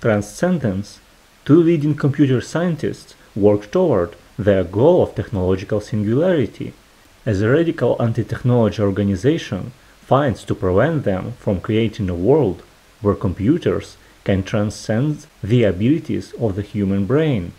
Transcendence, two leading computer scientists work toward their goal of technological singularity, as a radical anti-technology organization fights to prevent them from creating a world where computers can transcend the abilities of the human brain.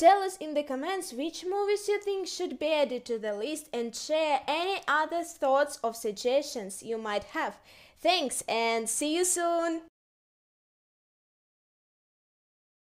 Tell us in the comments which movies you think should be added to the list and share any other thoughts or suggestions you might have. Thanks and see you soon!